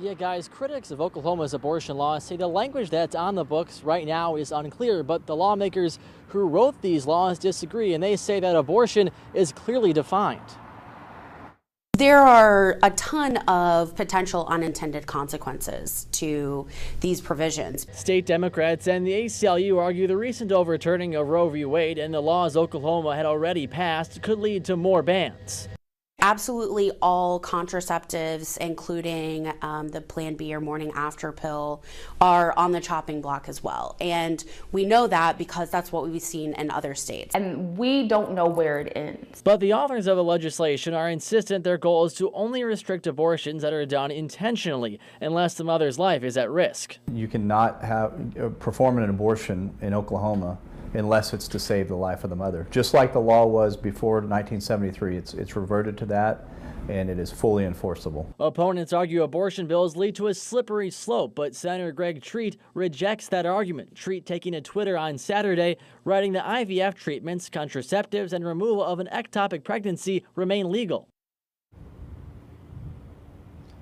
Yeah, guys, critics of Oklahoma's abortion law say the language that's on the books right now is unclear, but the lawmakers who wrote these laws disagree, and they say that abortion is clearly defined. There are a ton of potential unintended consequences to these provisions. State Democrats and the ACLU argue the recent overturning of Roe v. Wade and the laws Oklahoma had already passed could lead to more bans absolutely all contraceptives, including um, the Plan B or morning after pill, are on the chopping block as well. And we know that because that's what we've seen in other states. And we don't know where it ends. But the authors of the legislation are insistent their goal is to only restrict abortions that are done intentionally, unless the mother's life is at risk. You cannot have uh, perform an abortion in Oklahoma unless it's to save the life of the mother. Just like the law was before 1973, it's, it's reverted to that and it is fully enforceable. Opponents argue abortion bills lead to a slippery slope, but Senator Greg Treat rejects that argument. Treat taking to Twitter on Saturday, writing that IVF treatments, contraceptives, and removal of an ectopic pregnancy remain legal.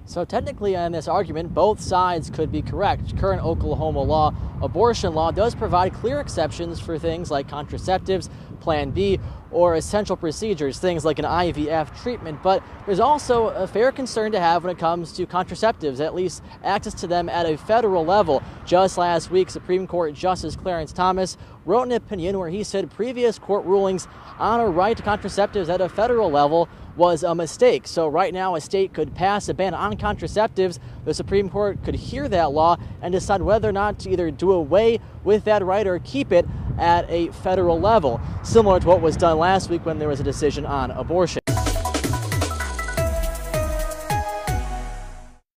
So technically on this argument, both sides could be correct. Current Oklahoma law, abortion law, does provide clear exceptions for things like contraceptives, Plan B, or essential procedures, things like an IVF treatment. But there's also a fair concern to have when it comes to contraceptives, at least access to them at a federal level. Just last week, Supreme Court Justice Clarence Thomas wrote an opinion where he said previous court rulings on a right to contraceptives at a federal level was a mistake. So right now, a state could pass a ban on contraceptives. The Supreme Court could hear that law and decide whether or not to either do away with that right or keep it at a federal level, similar to what was done last week when there was a decision on abortion.